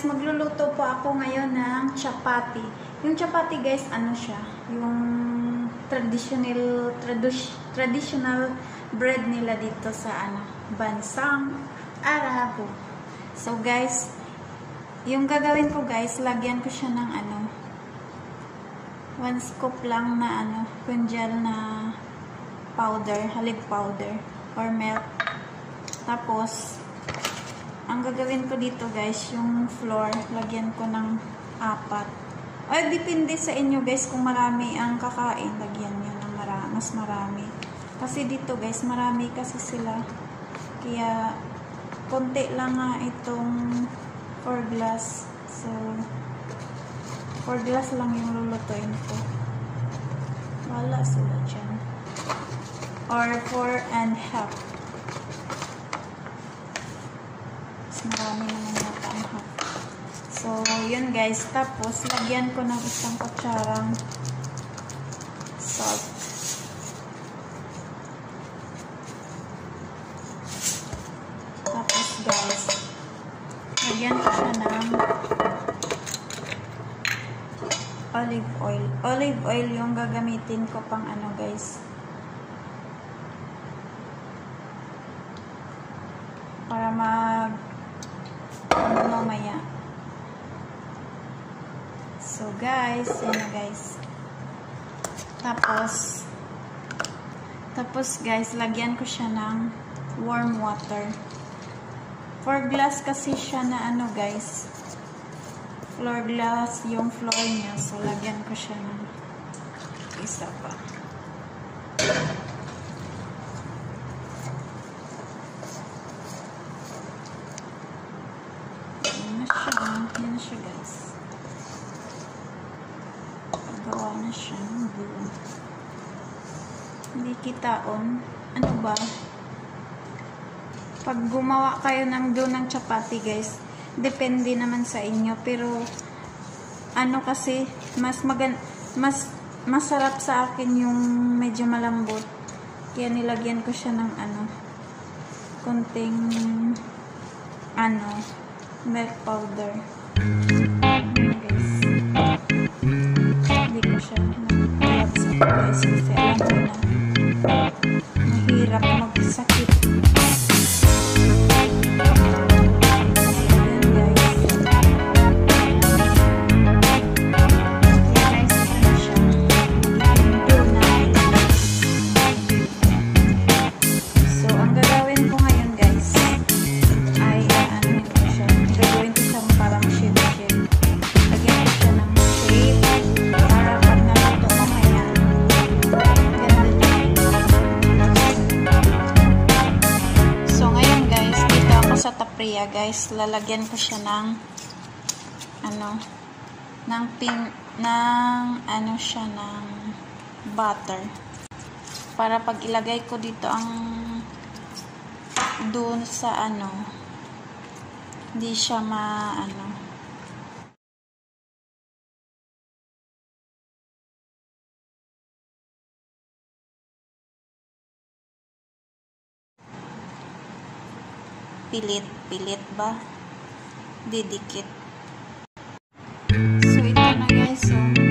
guys, magluluto po ako ngayon ng chapati. Yung chapati guys, ano siya? Yung traditional traditional bread nila dito sa ano, bansang Arabo. So guys, yung gagawin ko guys, lagyan ko siya ng ano, one scoop lang na ano, kunjal na powder, halib powder or milk. Tapos, ang gagawin ko dito guys, yung flour, lagyan ko ng apat. Ay, depende sa inyo guys kung marami ang kakain, lagyan nyo ng mara mas marami. Kasi dito guys, marami kasi sila. Kaya, konti lang nga itong 4 glass. So, 4 glass lang yung lulutuin ko. Wala sila dyan. Or 4 and half. Mas marami naman yata ang half. So, yun guys. Tapos, lagyan ko ng isang kutsarang salt. Tapos, guys, lagyan ko siya ng olive oil. Olive oil yung gagamitin ko pang ano guys. Para mag ano mamaya. So guys, yan na guys. Tapos tapos guys, lagyan ko siya ng warm water. 4 glass kasi siya na ano guys. Floor glass yung floor niya. So lagyan ko siya ng isa pa. Yan na siya. Yan na siya guys. Na siya. Hindi kitaon. Ano ba? Pag gumawa kayo ng doon ng chapati guys, depende naman sa inyo. Pero, ano kasi, mas magan mas masarap sa akin yung medyo malambot. Kaya nilagyan ko siya ng ano, konting ano, milk powder. Hindi ko siya nagpalat sa guys kasi alam tapria guys, lalagyan ko siya ng ano, ng pin, ng ano siya, ng butter. Para pag ilagay ko dito ang doon sa ano, hindi siya ma, ano, pilit, pilit ba? Didikit. So, ito na guys, so,